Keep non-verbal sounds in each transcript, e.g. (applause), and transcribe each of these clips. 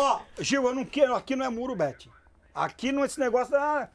Ó, Gil, eu não quero. Aqui não é muro, Bet. Aqui não é esse negócio. Ah,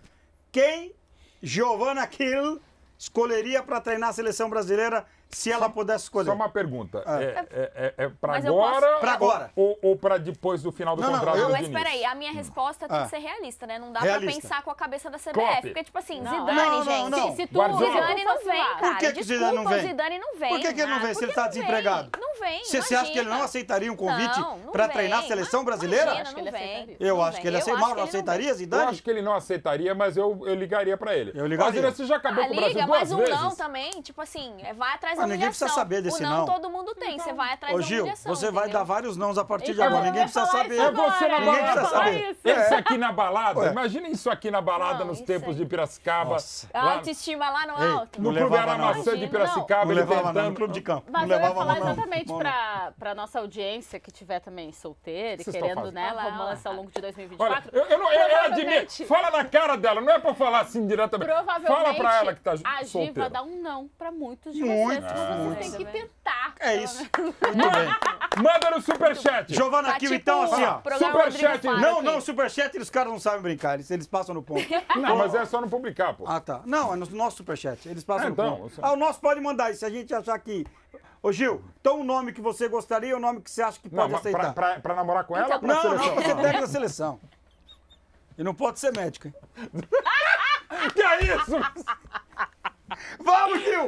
quem Giovanna Kiel escolheria pra treinar a seleção brasileira se ela pudesse escolher? Só uma pergunta. Ah. É, é, é, é pra Mas eu agora? posso- Pra agora. Ou, ou pra depois do final do Não, não, contrato eu- do Mas peraí, a minha resposta tem Ah. que ser realista, né? Não dá pra pensar com a cabeça da CBF. Porque, tipo assim, Não. Zidane, Não, não, gente. não. Se, se tu, Guardiola. Zidane não vem, cara. Por que que o Desculpa, Zidane não vem? Zidane não vem. Por que, que ele não Ah, vem se ele está não desempregado? Não vem. Você, você acha que ele não aceitaria um convite Não, não pra vem. treinar a seleção brasileira? imagina, Acho que não ele vem. aceitaria. Eu Não acho que ele vem. aceita. Eu Mauro, não aceitaria, vem. Eu Zidane? acho que ele não aceitaria, mas eu, eu ligaria pra ele. Eu ligaria. Mas você já acabou Ah, com o Brasil liga, duas mas um vezes. não também, tipo assim, é, vai atrás Mas ninguém humilhação. precisa saber desse o não. não. todo mundo tem, você vai atrás Ô, da Gil, humilhação, você vai entendeu? dar vários nãos a partir de Então, agora. eu Ninguém precisa saber. isso É você na agora, Ninguém balada. precisa saber. Esse aqui na balada. Ué. Imagina isso aqui na balada Não, nos isso tempos aí. de Piracicaba. Nossa. A autoestima lá no Ei, alto. no Clube. Aramaçã de Piracicaba, Não ele tentando... no clube de campo. Mas não eu ia falar não. exatamente pra, nossa audiência que tiver também solteira e querendo, né, romance ao longo de Olha, 2024. eu, eu não, eu, eu admito. Fala na cara dela, não é pra falar assim diretamente. Provavelmente Fala pra ela que tá a Gi solteira. vai dar um não pra muitos de Muito, vocês. Mas vocês têm que tentar. É isso. Muito (laughs) bem. Manda no superchat. (laughs) Giovana Tá Kiel, tipo então, assim, ó. Superchat, Não, não, superchat, os caras não sabem brincar, eles, eles passam no ponto. (laughs) Não, mas é só não publicar, pô. Ah, tá. Não, é no nosso superchat. Eles passam Ah, no então, ponto. você- Ah, o nosso pode mandar isso, se a gente achar que... Ô, Gil, então o nome que você gostaria e o nome que você acha que Não, pode pra, aceitar. pra, pra namorar com ela Então- ou pra Não, não, seleção? pra ser técnico da seleção. E não pode ser médico, hein? Que é isso? Vamos, Gil!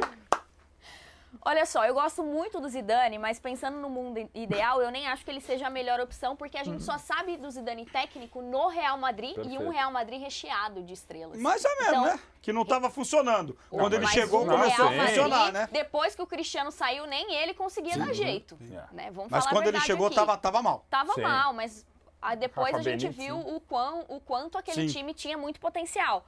Olha só, eu gosto muito do Zidane, mas pensando no mundo ideal, eu nem acho que ele seja a melhor opção, porque a gente só sabe do Zidane técnico no Real Madrid e um Perfeito. Real Madrid recheado de estrelas. Mais ou menos, Então, né? Que não estava funcionando. Quando ele chegou, o começou a funcionar, Madrid, né? Depois que o Cristiano saiu, nem ele conseguia dar jeito. É. Né? Vamos Mas falar quando ele chegou, aqui. tava, tava mal. Tava Sim. mal, mas ah, depois Rafa a gente Benítez, viu sim. o, quão, o quanto aquele Sim. time tinha muito potencial.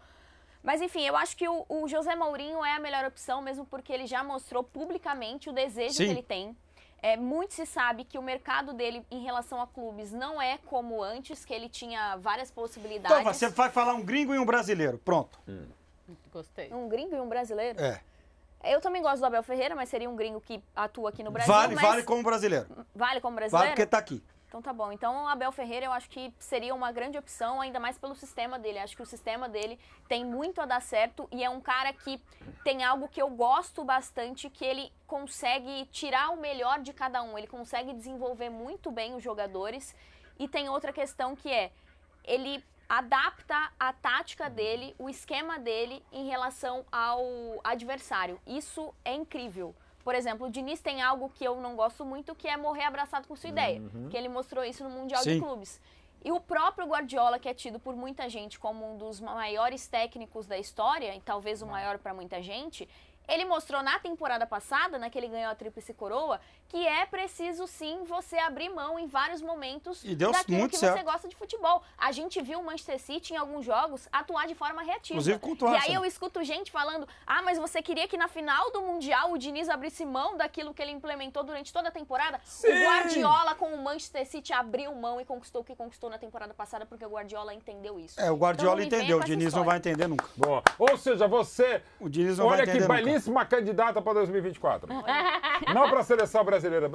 Mas enfim, eu acho que o, o José Mourinho é a melhor opção, mesmo porque ele já mostrou publicamente o desejo Sim. que ele tem. É, muito se sabe que o mercado dele em relação a clubes não é como antes, que ele tinha várias possibilidades. Então, você vai falar um gringo e um brasileiro. Pronto. Gostei. Um gringo e um brasileiro? É. Eu também gosto do Abel Ferreira, mas seria um gringo que atua aqui no Brasil. Vale, mas vale como brasileiro. vale como Vale brasileiro? porque tá aqui. Então tá bom. Então o Abel Ferreira eu acho que seria uma grande opção, ainda mais pelo sistema dele. Acho que o sistema dele tem muito a dar certo e é um cara que tem algo que eu gosto bastante, que ele consegue tirar o melhor de cada um. Ele consegue desenvolver muito bem os jogadores. E tem outra questão que é, ele adapta a tática dele, o esquema dele em relação ao adversário. Isso é incrível. Por exemplo, o Diniz tem algo que eu não gosto muito, que é morrer abraçado com sua ideia. Que ele mostrou isso no Mundial de Sim. Clubes. E o próprio Guardiola, que é tido por muita gente como um dos maiores técnicos da história, e talvez o maior para muita gente, ele mostrou na temporada passada, na que ele ganhou a Tríplice Coroa, que é preciso sim você abrir mão em vários momentos E deu daquilo muito que certo. você gosta de futebol. A gente viu o Manchester City em alguns jogos atuar de forma reativa. Inclusive o e aí eu escuto gente falando: "Ah, mas você queria que na final do mundial o Diniz abrisse mão daquilo que ele implementou durante toda a temporada?" Sim. O Guardiola com o Manchester City abriu mão e conquistou o que conquistou na temporada passada porque o Guardiola entendeu isso. É, o Guardiola Então me venha entendeu. com O Diniz não vai entender nunca. Boa. Ou seja, você. O Diniz não Olha vai que entender nunca. Belíssima candidata para 2024. Não para a seleção brasileira.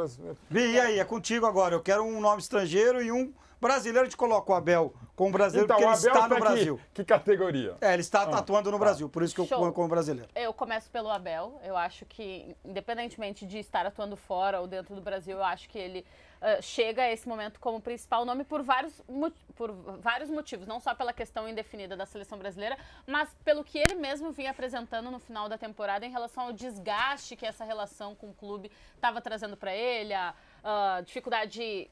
e aí, é contigo agora. Eu quero um nome estrangeiro e um brasileiro. A gente coloca o Abel como brasileiro Então, porque o ele está no tá Brasil. Que, que categoria? É, ele está atuando no Brasil, por isso que eu Show. ponho como brasileiro. Eu começo pelo Abel. Eu acho que, independentemente de estar atuando fora ou dentro do Brasil, eu acho que ele ah, chega a esse momento como principal nome por vários, por vários motivos. Não só pela questão indefinida da seleção brasileira, mas pelo que ele mesmo vinha apresentando no final da temporada em relação ao desgaste que essa relação com o clube estava trazendo para ele, a, a dificuldade de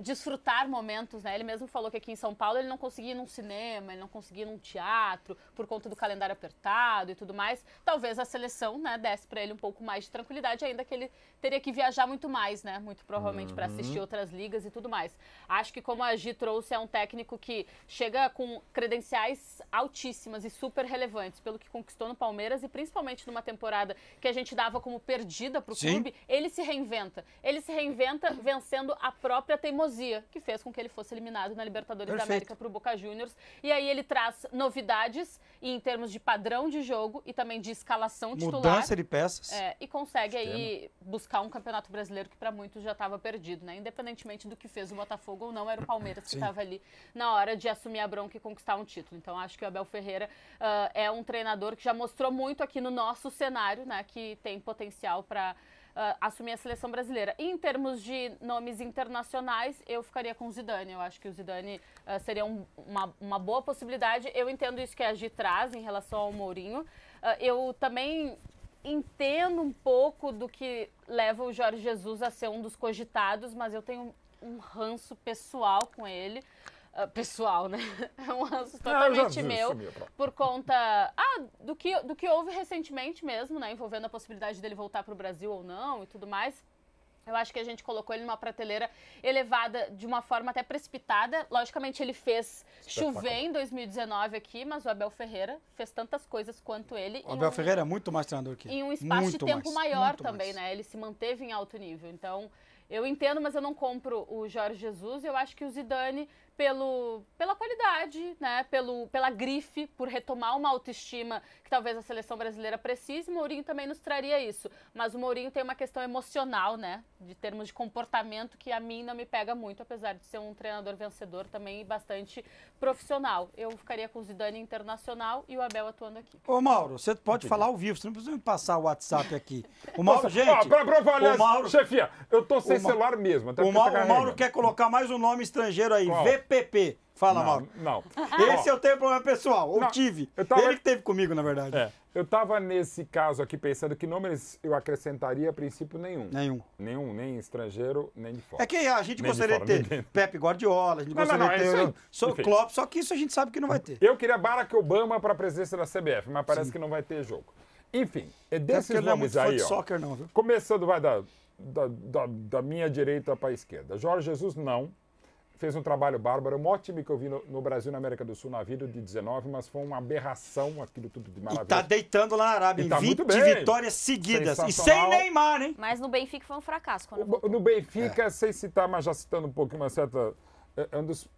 desfrutar momentos, né? Ele mesmo falou que aqui em São Paulo ele não conseguia ir num cinema, ele não conseguia ir num teatro por conta do calendário apertado e tudo mais. Talvez a seleção, né, desse para ele um pouco mais de tranquilidade, ainda que ele teria que viajar muito mais, né? Muito provavelmente para assistir outras ligas e tudo mais. Acho que como a Gi trouxe é um técnico que chega com credenciais altíssimas e super relevantes pelo que conquistou no Palmeiras e principalmente numa temporada que a gente dava como perdida pro Sim. clube, ele se reinventa. Ele se reinventa vencendo a própria teimosia teimosia, que fez com que ele fosse eliminado na Libertadores da Perfeito. América para o Boca Juniors. E aí ele traz novidades em termos de padrão de jogo e também de escalação titular. Mudança de peças. É, e consegue aí buscar um campeonato brasileiro que para muitos já estava perdido, né? Independentemente do que fez o Botafogo ou não, era o Palmeiras que Sim. estava ali na hora de assumir a bronca e conquistar um título. Então acho que o Abel Ferreira ah, é um treinador que já mostrou muito aqui no nosso cenário, né? Que tem potencial para assumir a seleção brasileira. E em termos de nomes internacionais, eu ficaria com o Zidane. Eu acho que o Zidane ah, seria um- uma, uma boa possibilidade. Eu entendo isso que a Gi traz em relação ao Mourinho. Ah, eu também entendo um pouco do que leva o Jorge Jesus a ser um dos cogitados, mas eu tenho um ranço pessoal com ele. Ah, pessoal, né? (laughs) É um ranço Ah, totalmente meu por conta ah, do, que, do que houve recentemente mesmo, né? Envolvendo a possibilidade dele voltar para o Brasil ou não e tudo mais. Eu acho que a gente colocou ele numa prateleira elevada de uma forma até precipitada. Logicamente, ele fez chover em 2019 aqui, mas o Abel Ferreira fez tantas coisas quanto ele. O Abel um- Ferreira é muito mais treinador que ele. em um espaço Muito de tempo mais, maior também, mais. né? Ele se manteve em alto nível. Então, eu entendo, mas eu não compro o Jorge Jesus. Eu acho que o Zidane, pelo, pela qualidade, né? Pelo, pela grife, por retomar uma autoestima que talvez a seleção brasileira precise, o Mourinho também nos traria isso. Mas o Mourinho tem uma questão emocional, né? De termos de comportamento que a mim não me pega muito, apesar de ser um treinador vencedor também e bastante profissional. Eu ficaria com o Zidane internacional e o Abel atuando aqui. Ô, Mauro, você pode falar ao vivo, você não precisa me passar o WhatsApp aqui. O Mauro, Nossa, gente. ó, pra, pra avaliar, o Mauro, chefia, eu tô sem o celular mesmo. Até o porque Mauro, tá o Mauro quer colocar mais um nome estrangeiro aí, Qual? VPP. Fala, Não, Mauro. não. Esse eu tenho problema pessoal, ou Não, tive. eu tava- Ele que teve comigo, na verdade. É, eu tava nesse caso aqui pensando que nomes eu acrescentaria a princípio nenhum. Nenhum. Nenhum, nem estrangeiro, nem de fora. É que a gente Nem de gostaria fora, de nem ter. Pepe Guardiola, a gente Não, gostaria não, de é ter Enfim. Klopp, só que isso a gente sabe que não vai ter. Eu queria Barack Obama para a presidência da CBF, mas parece que não vai ter jogo. Enfim, é Até desses ele não é nomes muito aí, ó. soccer, não, viu? Começando, vai da, da, da, da minha direita para a esquerda. Jorge Jesus, não. Fez um trabalho bárbaro. O maior time que eu vi no, no Brasil e na América do Sul na vida de 19, mas foi uma aberração aquilo tudo de E maravilhoso. tá deitando lá na Arábia E em tá 20 muito bem. vitórias seguidas. E sem. Neymar, hein? Mas no Benfica foi um fracasso quando O-. No Benfica, sem citar, mas já citando um pouquinho uma certa. É é uma das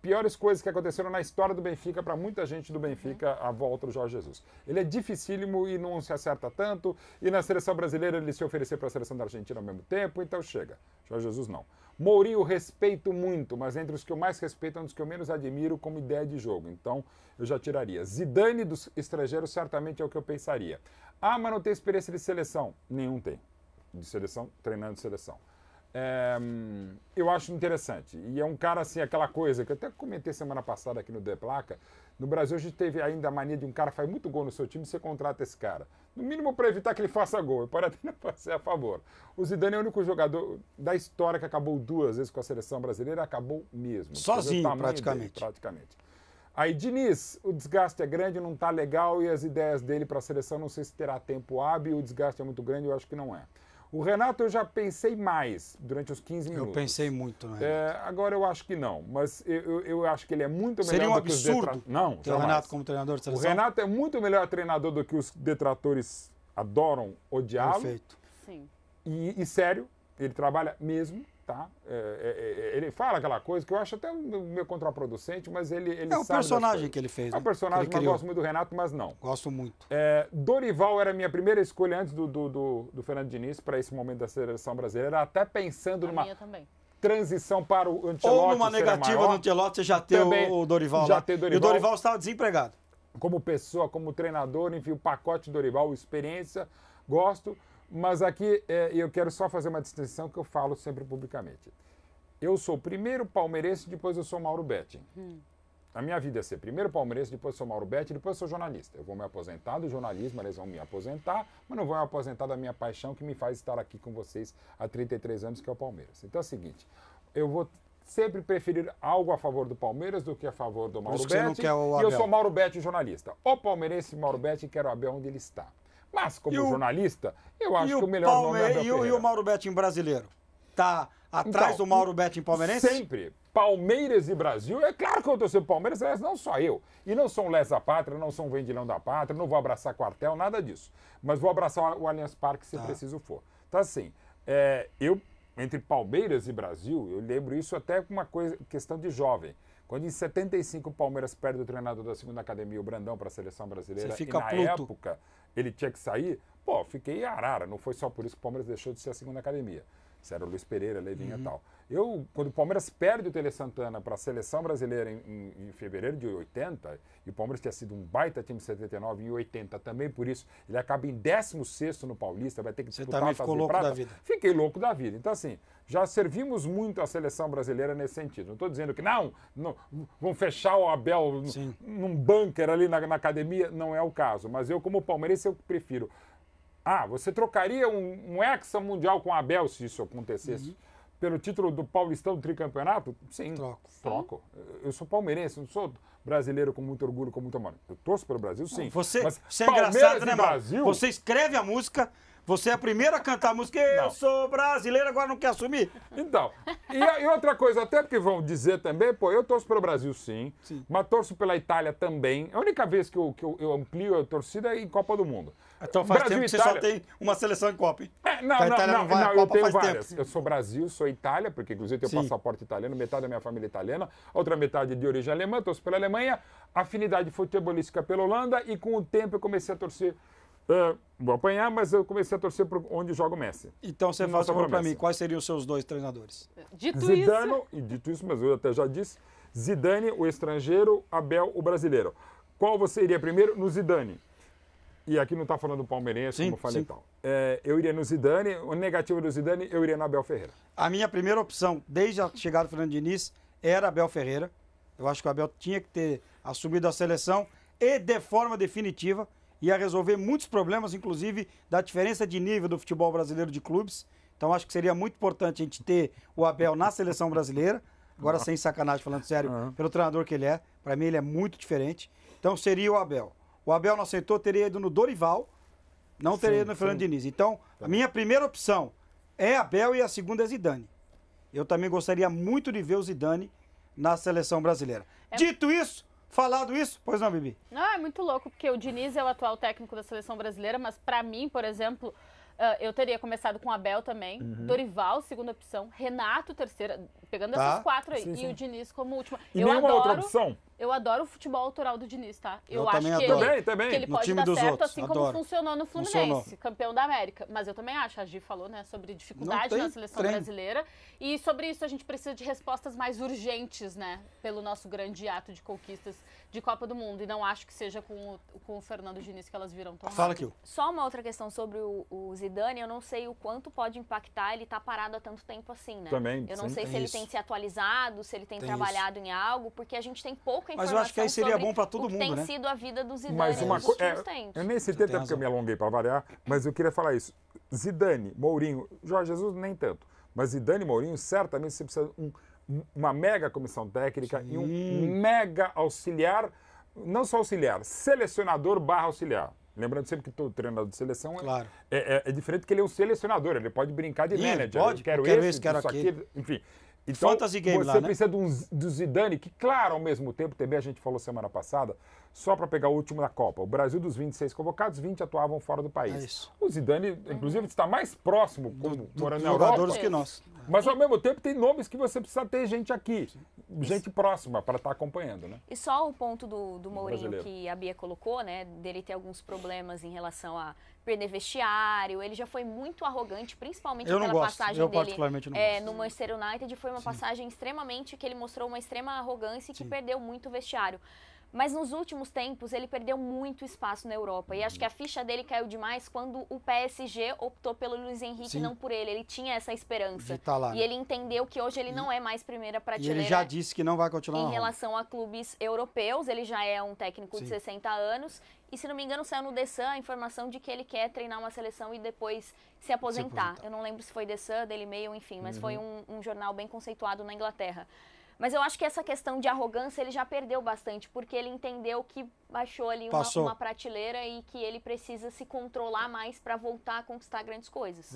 piores coisas que aconteceram na história do Benfica, para muita gente do Benfica, a volta do Jorge Jesus. Ele é dificílimo e não se acerta tanto, e na seleção brasileira ele se oferecer para a seleção da Argentina ao mesmo tempo, então chega. Jorge Jesus não. Mourinho respeito muito, mas entre os que eu mais respeito é um dos que eu menos admiro como ideia de jogo. Então eu já tiraria. Zidane dos estrangeiros certamente é o que eu pensaria. Ah, mas não tem experiência de seleção? Nenhum tem. De seleção, treinando de seleção. É, eu acho interessante. E é um cara assim, aquela coisa que eu até comentei semana passada aqui no The Placa. No Brasil a gente teve ainda a mania de um cara faz muito gol no seu time, você contrata esse cara. No mínimo para evitar que ele faça gol. Pode (laughs) até não ser a favor. O Zidane é o único jogador da história que acabou duas vezes com a seleção brasileira, acabou mesmo. Sozinho, praticamente. dele, praticamente. Aí, Diniz, o desgaste é grande, não tá legal e as ideias dele para a seleção, não sei se terá tempo hábil, o desgaste é muito grande, eu acho que não é. O Renato eu já pensei mais durante os 15 Eu minutos. pensei muito, né? É, agora eu acho que não, mas eu, eu, eu acho que ele é muito melhor Seria um do que os absurdo detra- Não, ter o. Renato como treinador de O seleção. Renato é muito melhor treinador do que os detratores adoram odiá-lo. Perfeito. Sim. E, e sério, ele trabalha mesmo, tá? É, é, é, ele fala aquela coisa que eu acho até meio contraproducente, mas ele, ele É o personagem que ele fez. É um né? personagem, que mas gosto muito do Renato, mas não. Gosto muito. É, Dorival era a minha primeira escolha antes do, do, do, do Fernando Diniz para esse momento da seleção brasileira, até pensando A numa minha também. transição para o Ancelotti Ou numa negativa maior. do Ancelotti, você já Também o, o Dorival já lá. ter E o Dorival. Dorival estava desempregado. como pessoa, como treinador, enfim, o pacote Dorival, experiência, gosto. Mas aqui é, eu quero só fazer uma distinção que eu falo sempre publicamente. Eu sou primeiro palmeirense, depois eu sou Mauro Betting. A minha vida é ser primeiro palmeirense, depois sou Mauro Betting, depois sou jornalista. Eu vou me aposentar do jornalismo, eles vão me aposentar, mas não vão me aposentar da minha paixão que me faz estar aqui com vocês há 33 anos, que é o Palmeiras. Então é o seguinte, eu vou sempre preferir algo a favor do Palmeiras do que a favor do Mauro o E eu sou Mauro Betti, jornalista. O palmeirense Mauro Betti quer o Abel onde ele está. Mas, como o- jornalista, eu acho que o melhor nome é Palme- Abel e, o, e Mauro Betting brasileiro? Tá atrás Então, do Mauro Betting palmeirense? Sempre. Palmeiras e Brasil. É claro que eu torço pro Palmeiras, aliás, não só eu. E não sou um lesa pátria, não sou um vendilhão da pátria, não vou abraçar quartel, nada disso. Mas vou abraçar o Allianz Parque se Tá. preciso for. Então, assim, é, eu entre Palmeiras e Brasil, eu lembro isso até com uma coisa, questão de jovem. Quando em 75 o Palmeiras perde o treinador da segunda academia, o Brandão, para a seleção brasileira, Você fica e na pluto. época ele tinha que sair, pô, fiquei arara. Não foi só por isso que o Palmeiras deixou de ser a segunda academia. Isso era o Luiz Pereira, Levinha Uhum. e tal. Eu, quando o Palmeiras perde o Tele Santana para a seleção brasileira em, em- em fevereiro de 80, e o Palmeiras tinha sido um baita time de 79 em 80 também, por isso ele acaba em 16 no Paulista, vai ter que Você disputar também a taça ficou louco prata. da vida. Fiquei louco da vida. Então, assim, já servimos muito a seleção brasileira nesse sentido. Não estou dizendo que não, não, vão fechar o Abel Sim. num bunker ali na, na academia, não é o caso. Mas eu, como palmeirense, eu prefiro. Ah, você trocaria um, um hexa mundial com Abel se isso acontecesse? Pelo título do Paulistão do tricampeonato? Sim. Uhum. Troco. Troco. Eu sou palmeirense, não sou brasileiro com muito orgulho, com muito amor. Eu torço pelo Brasil, sim. Você, Mas você é engraçado, né, mano? Brasil, Você escreve a música, você é a primeira a cantar a música, eu Não. sou brasileiro, agora não quer assumir. Então, e, e outra coisa, até porque vão dizer também, pô, eu torço pelo Brasil sim, Sim. mas torço pela Itália também. A única vez que eu, que eu, eu amplio a torcida é em Copa do Mundo. Então faz Brasil tempo e que você Itália- só tem uma seleção em Copa, hein? É, não, não, não, não não, eu Copa tenho faz tempo. várias. Eu sou Brasil, sou Itália, porque inclusive tenho Sim. passaporte italiano, metade da minha família é italiana, outra metade de origem alemã, torço pela Alemanha, afinidade futebolística pela Holanda e com o tempo eu comecei a torcer, eh, vou apanhar, mas eu comecei a torcer por onde joga o Messi. Então você faz favor promessa. mim, quais seriam os seus dois treinadores? Dito Zidane, isso, e dito isso, mas eu até já disse, Zidane, o estrangeiro, Abel, o brasileiro. Qual você iria primeiro? No Zidane. E aqui não está falando do palmeirense, Sim, como eu falei sim. e tal. É, eu iria no Zidane, o negativo do Zidane, eu iria no Abel Ferreira. A minha primeira opção, desde a chegada do Fernando Diniz, era Abel Ferreira. Eu acho que o Abel tinha que ter assumido a seleção e de forma definitiva ia resolver muitos problemas, inclusive da diferença de nível do futebol brasileiro de clubes. Então acho que seria muito importante a gente ter o Abel na seleção brasileira. Agora sem sacanagem, falando sério, Uhum. pelo treinador que ele é, para mim ele é muito diferente. Então seria o Abel. O Abel não aceitou, teria ido no Dorival, não teria Sim, ido no Fernando sim. Diniz. Então, a minha primeira opção é Abel e a segunda é Zidane. Eu também gostaria muito de ver o Zidane na seleção brasileira. Dito isso, falado isso, pois não, Bibi? Não, é muito louco, porque o Diniz é o atual técnico da seleção brasileira, mas pra mim, por exemplo, ah, eu teria começado com o Abel também, Uhum. Dorival, segunda opção, Renato, terceira, pegando Tá. essas quatro aí, Sim, e sim. o Diniz como última. E eu nenhuma adoro, outra opção? Eu adoro o futebol autoral do Diniz, tá? Eu acho também que adoro. ele, Também, também. que ele No pode time dar dos certo, outros, assim adoro. como funcionou no Fluminense, Funcionou. campeão da América. Mas eu também acho, a Gi falou, né, sobre dificuldade na seleção treino. brasileira. E sobre isso a gente precisa de respostas mais urgentes, né? Pelo nosso grande ato de conquistas de Copa do Mundo. E não acho que seja com o, com o Fernando Diniz que elas viram tão Fala rápido. aqui. Só uma outra questão sobre o, o Zidane, eu não sei o quanto pode impactar ele estar parado há tanto tempo assim, né? Também, Eu não sim. sei se ele isso. tem se atualizado, se ele tem, Tem trabalhado em algo, porque a gente tem pouca Mas informação eu acho que aí seria bom pra todo que mundo, tem né? sido a vida do Zidane Mas uma coisa. tempos. eu nem citei tem tanto que eu me alonguei para variar, mas eu queria falar isso. Zidane, Mourinho, Jorge Jesus nem tanto. Mas Zidane e Mourinho, certamente você precisa de um- uma mega comissão técnica e um mega auxiliar, não só auxiliar, selecionador barra auxiliar. Lembrando sempre que todo treinador de seleção é- Claro. é, é- é diferente porque ele é um selecionador, ele pode brincar de Sim, manager. pode. Eu quero, Eu quero esse, esse, quero isso, aquele. aquele, enfim. Então, Fantasy game você lá, né? precisa de um, do Zidane, que, claro, ao mesmo tempo, também a gente falou semana passada, só para pegar o último da Copa. O Brasil, dos 26 convocados, 20 atuavam fora do país. É isso. O Zidane, inclusive, está mais próximo, como morando na Jogadores Europa. que nós. Mas, ao mesmo tempo, tem nomes que você precisa ter gente aqui, gente próxima, para estar acompanhando, né? E só o ponto do, do Mourinho brasileiro. que a Bia colocou, né? Dele ter alguns problemas em relação a perder vestiário. Ele já foi muito arrogante, principalmente Eu gosto. passagem Eu dele particularmente não é, no Manchester United. Foi uma passagem extremamente que ele mostrou uma extrema arrogância e que perdeu muito o vestiário. Mas nos últimos tempos ele perdeu muito espaço na Europa. E acho que a ficha dele caiu demais quando o PSG optou pelo Luiz Henrique Sim. e não por ele. Ele tinha essa esperança. De tá lá, e né? ele entendeu que hoje ele não é mais primeira E prateleira ele já disse que não vai continuar em relação a clubes europeus, ele já é um técnico de Sim. 60 anos. E se não me engano, saiu no The Sun a informação de que ele quer treinar uma seleção e depois se aposentar. aposentar. Eu não lembro se foi The Sun, Daily Mail, enfim, mas Uhum. foi um, um jornal bem conceituado na Inglaterra. Mas eu acho que essa questão de arrogância ele já perdeu bastante, porque ele entendeu que baixou ali uma, uma prateleira e que ele precisa se controlar mais para voltar a conquistar grandes coisas.